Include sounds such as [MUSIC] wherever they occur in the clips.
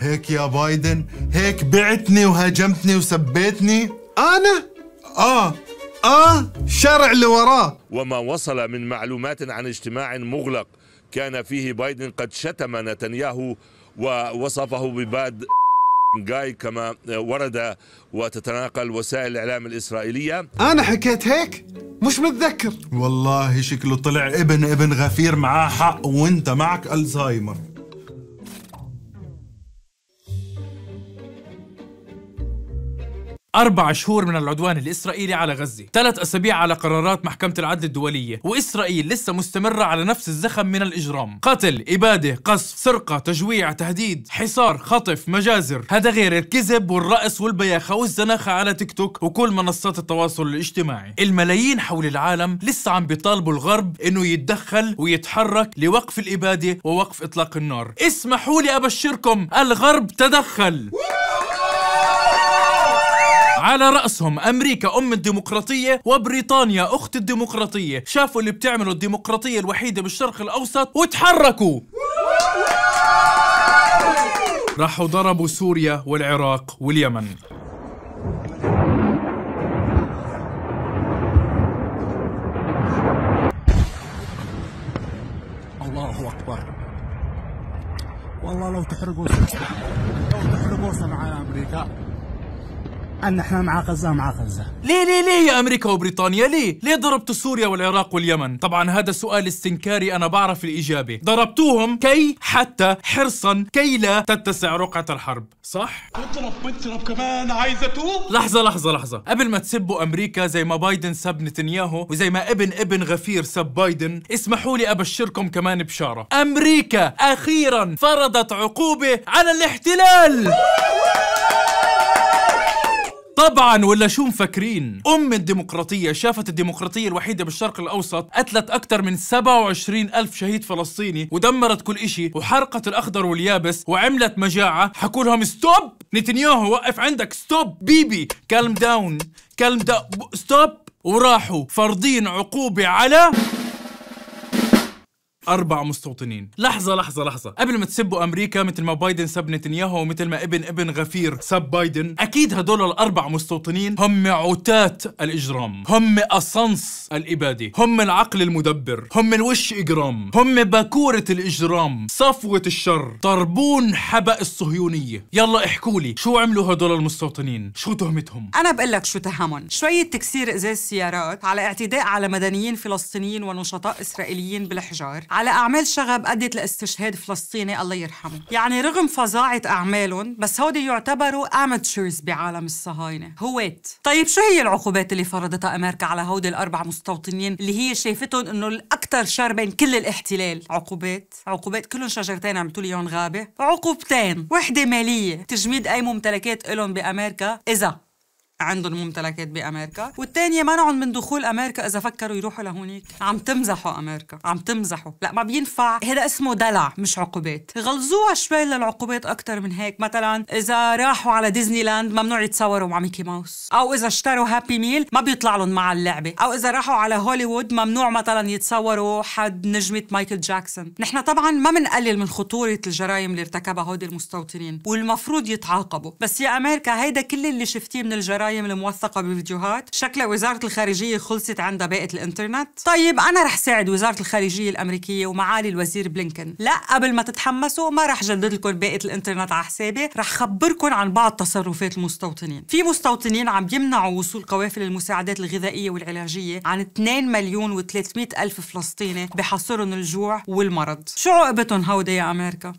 هيك يا بايدن هيك بعتني وهاجمتني وسبيتني. أنا؟ آه آه شرع اللي وراه. وما وصل من معلومات عن اجتماع مغلق. كان فيه بايدن قد شتم نتنياهو ووصفه بباد جاي كما ورد وتتناقل وسائل الإعلام الإسرائيلية. أنا حكيت هيك؟ مش متذكر. والله شكله طلع ابن ابن غفير معاه حق وانت معك ألزهايمر. أربع شهور من العدوان الإسرائيلي على غزة. ثلاث أسابيع على قرارات محكمة العدل الدولية. وإسرائيل لسه مستمرة على نفس الزخم من الإجرام. قتل إبادة قصف سرقة تجويع تهديد حصار خطف مجازر. هذا غير الكذب والرأس والبياخة والزناخة على تيك توك وكل منصات التواصل الاجتماعي. الملايين حول العالم لسه عم بيطالبوا الغرب إنه يتدخل ويتحرك لوقف الإبادة ووقف إطلاق النار. اسمحوا لي أبشركم الغرب تدخل. على رأسهم أمريكا أم الديمقراطية وبريطانيا أخت الديمقراطية. شافوا اللي بتعمله الديمقراطية الوحيدة بالشرق الأوسط وتحركوا. راحوا ضربوا سوريا والعراق واليمن. الله أكبر. والله لو تحرقوا لو تحرقوا معنا أمريكا. أن إحنا مع غزة مع غزة. ليه ليه ليه يا أمريكا وبريطانيا؟ ليه؟ ليه ضربتوا سوريا والعراق واليمن؟ طبعا هذا سؤال استنكاري أنا بعرف الإجابة. ضربتوهم كي حتى حرصا كي لا تتسع رقعة الحرب صح؟ اضرب اضرب كمان عايز اتوب لحظة لحظة لحظة. قبل ما تسبوا أمريكا زي ما بايدن سب نتنياهو وزي ما ابن ابن غفير سب بايدن اسمحوا لي أبشركم كمان بشارة. أمريكا أخيرا فرضت عقوبة على الاحتلال! طبعا ولا شو مفكرين؟ أم الديمقراطية شافت الديمقراطية الوحيدة بالشرق الأوسط قتلت أكثر من 27 ألف شهيد فلسطيني ودمرت كل إشي وحرقت الأخضر واليابس وعملت مجاعة. حكوا لهم stop نتنياهو وقف عندك! stop بيبي! calm down calm down stop وراحوا فرضين عقوبة على أربع مستوطنين. لحظة لحظة لحظة. قبل ما تسبوا أمريكا مثل ما بايدن سب نتنياهو ومثل ما ابن ابن غفير سب بايدن أكيد هدول الأربع مستوطنين هم عتاة الإجرام هم essence الإبادة هم العقل المدبر هم الوش إجرام هم باكورة الإجرام صفوة الشر طربون حبأ الصهيونية. يلا احكوا لي شو عملوا هدول المستوطنين؟ شو تهمتهم؟ أنا بقول لك شو تهمهم. شوية تكسير إزاز سيارات على اعتداء على مدنيين فلسطينيين ونشطاء إسرائيليين بالحجار على أعمال شغب أدت لاستشهاد فلسطيني الله يرحمه. يعني رغم فظاعة أعمالهم بس هودي يعتبروا أماتشرز بعالم الصهاينة. هوات. طيب شو هي العقوبات اللي فرضتها أمريكا على هودي الأربع مستوطنين اللي هي شايفتهم إنه الأكثر شر بين كل الاحتلال؟ عقوبات. عقوبات كلهم شجرتين عملتوا لي غابة. عقوبتين. وحدة مالية. تجميد أي ممتلكات إلهم بأمريكا إذا عندهم ممتلكات بأمريكا. والثانيه منعهم من دخول أمريكا إذا فكروا يروحوا لهونيك عم تمزحوا أمريكا. عم تمزحوا. لا ما بينفع. هذا اسمه دلع مش عقوبات. غلظوها شوي للعقوبات أكثر من هيك. مثلا إذا راحوا على ديزني لاند ممنوع يتصوروا مع ميكي ماوس. أو إذا اشتروا Happy Meal ما بيطلع لهم مع اللعبة. أو إذا راحوا على هوليوود ممنوع مثلا يتصوروا حد نجمة مايكل جاكسون. نحن طبعا ما بنقلل من خطورة الجرائم اللي ارتكبها هودي المستوطنين والمفروض يتعاقبوا. بس يا أمريكا هيدا كل اللي شفتيه من الجرائم الجرائم الموثقة بفيديوهات. شكلها وزارة الخارجية خلصت عندها باقة الإنترنت. طيب أنا رح ساعد وزارة الخارجية الأمريكية ومعالي الوزير بلينكن. لا قبل ما تتحمسوا ما رح جدد لكم باقة الإنترنت على حسابي. رح خبركم عن بعض تصرفات المستوطنين. في مستوطنين عم يمنعوا وصول قوافل المساعدات الغذائية والعلاجية عن 2 مليون و300 ألف فلسطيني بحصرهم الجوع والمرض. شو عقبتهم هودي يا أمريكا؟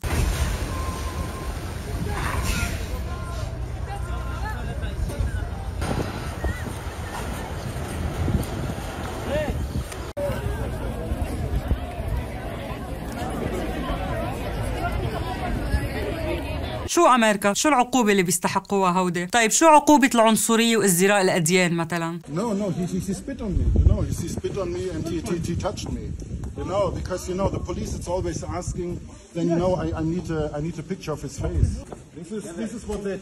شو أمريكا شو العقوبه اللي بيستحقوها هودي طيب شو عقوبه العنصريه وازدراء الاديان مثلا No, no, he, he, he spit on me. You know, he, he spit on me and he, he, he touched me. You know, because you know the police is always asking. Then you know I, I need a I need a picture of his face. This is this is what they.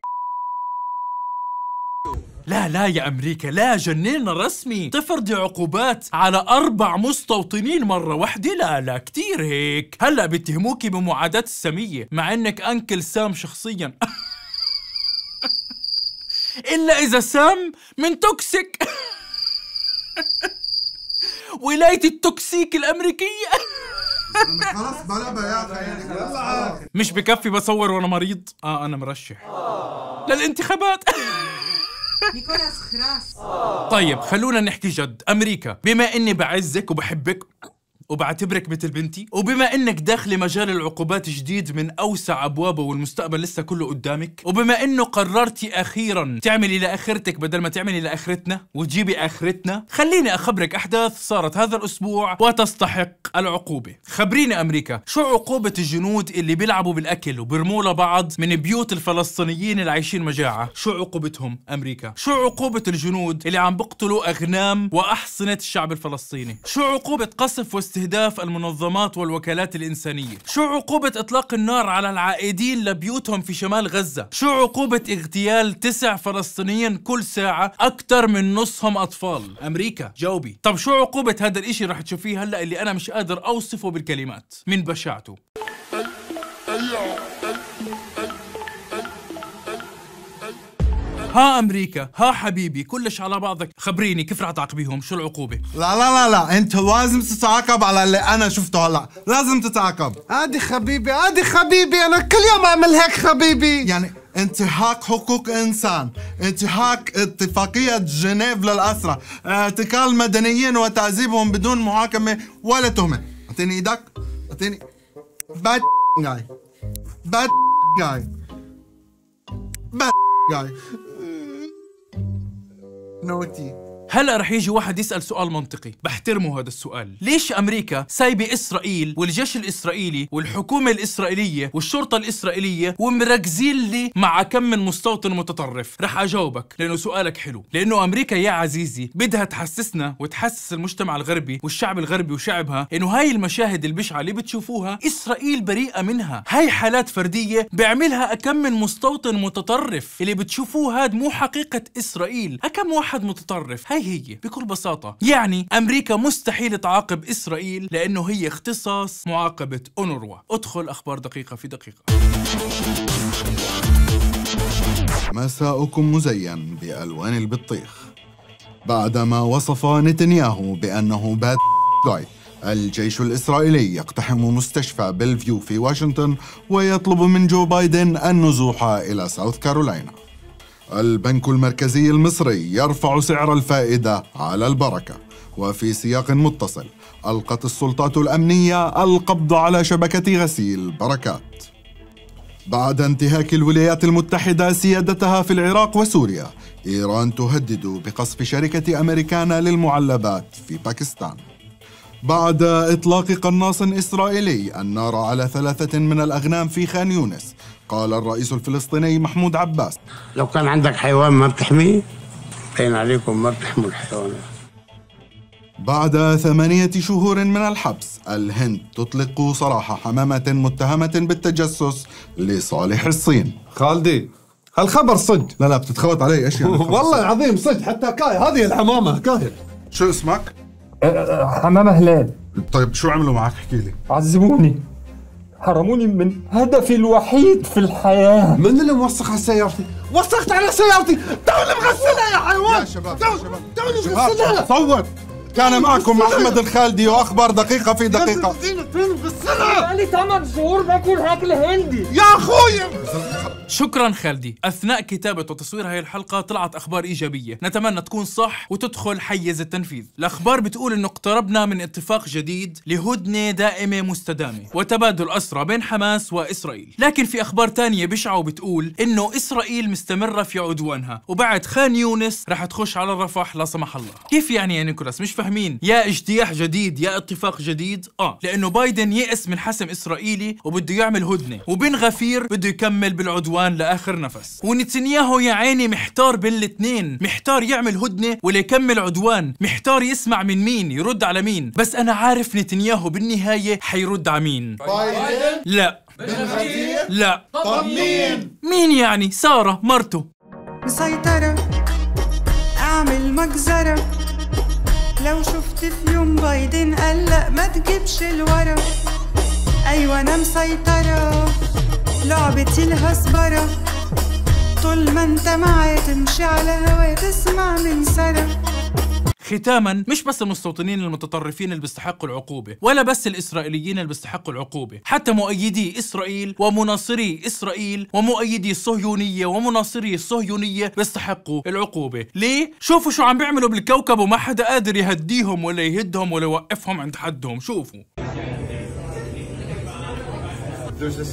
لا لا يا أمريكا لا جننا رسمي. تفرضي عقوبات على أربع مستوطنين مرة واحدة؟ لا لا كتير هيك. هلأ بيتهموكي بمعاداة السمية مع أنك أنكل سام شخصيا. [LAUGHS] إلا إذا سام من toxic. [LAUGHS] ولاية ال toxic الأمريكية. [LAUGHS] خلاص بلا يا مش بكفي بصور وأنا مريض. آه أنا مرشح. للانتخابات. نيكولاس خراس. طيب خلونا نحكي جد. أمريكا بما إني بعزك وبحبك وبعتبرك مثل بنتي. وبما إنك داخل مجال العقوبات جديد من أوسع ابوابه والمستقبل لسه كله قدامك وبما إنه قررتي أخيرا تعملي لاخرتك بدل ما تعملي لاخرتنا وتجيبي آخرتنا خليني أخبرك أحداث صارت هذا الأسبوع وتستحق العقوبة. خبريني أمريكا شو عقوبة الجنود اللي بيلعبوا بالأكل وبرموا لبعض من بيوت الفلسطينيين اللي عايشين مجاعة؟ شو عقوبتهم أمريكا؟ شو عقوبة الجنود اللي عم بقتلوا أغنام وأحصنة الشعب الفلسطيني؟ شو عقوبة قصف واستهداف المنظمات والوكالات الإنسانية. شو عقوبة إطلاق النار على العائدين لبيوتهم في شمال غزة؟ شو عقوبة اغتيال تسع فلسطينيين كل ساعة أكثر من نصهم أطفال؟ أمريكا جاوبي. طب شو عقوبة هذا الإشي رح تشوفيه هلأ اللي أنا مش قادر أوصفه بالكلمات؟ من بشاعته. ها أمريكا ها حبيبي كلش على بعضك. خبريني كيف رح تعاقبيهم؟ شو العقوبة؟ لا لا لا لا. أنت لازم تتعاقب على اللي أنا شفته هلا. لازم تتعاقب. عادي خبيبي عادي خبيبي. أنا كل يوم أعمل هيك خبيبي. يعني انتهاك حقوق إنسان انتهاك اتفاقية جنيف للأسرة اعتقال مدنيين وتعذيبهم بدون محاكمة ولا تهمة. أعطيني إيدك. أعطيني. باد جاي. باد جاي. باد جاي. naughty. هلا رح يجي واحد يسأل سؤال منطقي. بحترمه هذا السؤال. ليش أمريكا سايبة إسرائيل والجيش الإسرائيلي والحكومة الإسرائيلية والشرطة الإسرائيلية ومركزين لي مع كم من مستوطن متطرف؟ رح أجاوبك لأنه سؤالك حلو. لأنه أمريكا يا عزيزي بدها تحسسنا وتحسس المجتمع الغربي والشعب الغربي وشعبها إنه هاي المشاهد البشعة اللي بتشوفوها إسرائيل بريئة منها. هاي حالات فردية بيعملها أكم من مستوطن متطرف. اللي بتشوفوه هاد مو حقيقة إسرائيل أكم واحد متطرف؟ هاي هي؟ بكل بساطة يعني أمريكا مستحيل تعاقب إسرائيل لأنه هي اختصاص معاقبة أونروا. أدخل أخبار دقيقة في دقيقة. مساؤكم مزين بألوان البطيخ. بعدما وصف نتنياهو بأنه bad guy الجيش الإسرائيلي يقتحم مستشفى بيلفيو في واشنطن ويطلب من جو بايدن النزوح إلى ساوث كارولاينا. البنك المركزي المصري يرفع سعر الفائدة على البركة وفي سياق متصل ألقت السلطات الأمنية القبض على شبكة غسيل بركات بعد انتهاك الولايات المتحدة سيادتها في العراق وسوريا إيران تهدد بقصف شركة أمريكانا للمعلبات في باكستان. بعد إطلاق قناص إسرائيلي النار على ثلاثة من الأغنام في خان يونس قال الرئيس الفلسطيني محمود عباس. لو كان عندك حيوان ما بتحميه؟ بين عليكم ما بتحموا الحيوانات بعد ثمانية شهور من الحبس الهند تطلق سراح حمامة متهمة بالتجسس لصالح الصين. خالدي هالخبر صدق. لا لا بتتخوت علي إيش يعني؟ [LAUGHS] والله العظيم صدق حتى كاي هذه الحمامة كاي. شو اسمك؟ حمامة هلال. طيب شو عملوا معك؟ احكي لي. عذبوني حرموني من هدفي الوحيد في الحياة. من اللي موسخ على سيارتي؟ وسخت على سيارتي! توني مغسلها يا حيوان! يا شباب توني- مغسلها صوت كان معكم أحمد الخالدي وأخبار دقيقة في دقيقة. توني مغسلها بقالي 8 شهور باكل اكل هندي يا أخوي. شكرا خالدي. أثناء كتابة وتصوير هاي الحلقة طلعت أخبار إيجابية. نتمنى تكون صح وتدخل حيز التنفيذ. الأخبار بتقول أنه اقتربنا من اتفاق جديد لهدنة دائمة مستدامة وتبادل أسرى بين حماس وإسرائيل. لكن في أخبار تانية بشعة وبتقول أنه إسرائيل مستمرة في عدوانها وبعد خان يونس رح تخش على رفح لا سمح الله. كيف يعني يا نيكولاس؟ مش فاهمين يا اجتياح جديد يا اتفاق جديد. آه. لأنه بايدن يئس من حسم إسرائيلي وبده يعمل هدنة. وبن غفير بده يكمل بالعدوان لآخر نفس. ونتنياهو يا عيني محتار بين الاثنين محتار يعمل هدنة ولا يكمل عدوان. محتار يسمع من مين يرد على مين. بس أنا عارف نتنياهو بالنهاية حيرد على مين. بايدن؟ لا. لا. طب مين؟ مين يعني؟ سارة مرته مسيطرة ومجزرة لو شفت في يوم بايدن لا ما تجيبش الورا. أيوة أنا مسيطرة لعبتي الهسبرة طول ما أنت معايا تمشي على هوا تسمع من سرة ختاما مش بس المستوطنين المتطرفين اللي بيستحقوا العقوبة ولا بس الإسرائيليين اللي بيستحقوا العقوبة حتى مؤيدي إسرائيل ومناصري إسرائيل ومؤيدي الصهيونية ومناصري الصهيونية بيستحقوا العقوبة. ليه؟ شوفوا شو عم بيعملوا بالكوكب وما حدا قادر يهديهم ولا يهدهم ولا يوقفهم عند حدهم. شوفوا. There's a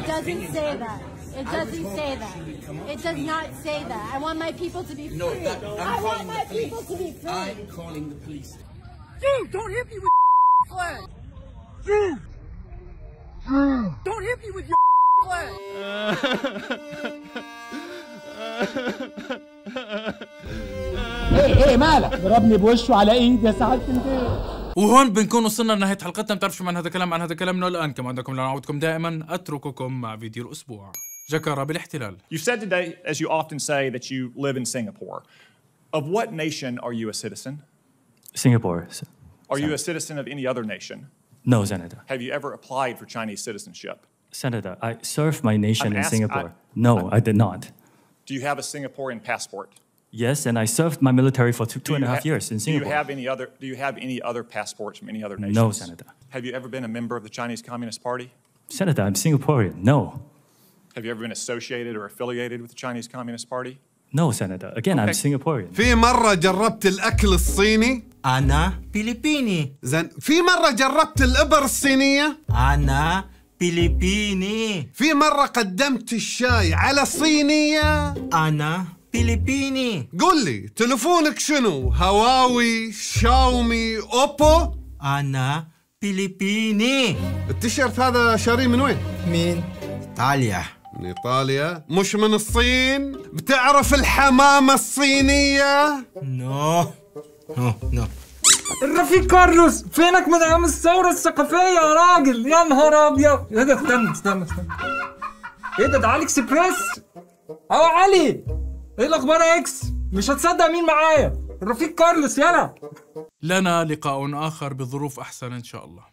it doesn't say that. It doesn't say that. It does not say that. I want my people to be free. No, that- I'm I want calling my the police. people to be free. I'm calling the police. Dude, don't hit me with word. Dude. Don't hit me with your word. ايه ايه مالك ضربني بوشه على ايدي يا سعاده البيت وهون بنكون وصلنا لنهاية حلقتنا بتعرفوا شو معنى هذا الكلام عن هذا كلامنا الآن كما عندكم لنعودكم دائما أترككم مع فيديو الأسبوع جكارة بالاحتلال You've said today, as you often say, that you live in Singapore. Of what nation are you a citizen? Singapore. Are you a citizen of any other nation? No, Senator. Have you ever applied for Chinese citizenship? Senator, I served my nation I'm in ask- Singapore. I- no, I did not. Do you have a Singaporean passport? Yes, and I served my military for two, Do two and a you half ha- years in Do you Singapore. have any other? Do you have any other passports from any other nations? No, Senator. Have you ever been a member of the Chinese Communist Party? Senator, I'm Singaporean. No. Have you ever been associated or affiliated with the Chinese Communist Party? No, Senator. Again, I'm Okay. Singaporean. في مرة جربت الأكل الصيني؟ أنا فلبيني زين في مرة جربت الإبر الصينية؟ أنا فلبيني في مرة قدمت الشاي على صينية؟ أنا فلبيني قول لي تلفونك شنو؟ هواوي، شاومي، أوبو؟ أنا فلبيني التيشيرت هذا شاريه من وين؟ من إيطاليا. من إيطاليا. مش من الصين؟ بتعرف الحمامة الصينية؟ no. no no. الرفيق كارلوس فينك من أيام الثورة الثقافية يا راجل؟ يا نهار أبيض. إيه ده استنى استنى استنى. إيه ده ده AliExpress اهو علي! إيه الأخبار يا إكس؟ مش هتصدق مين معايا؟ الرفيق كارلوس يلا. لنا لقاء آخر بظروف أحسن إن شاء الله.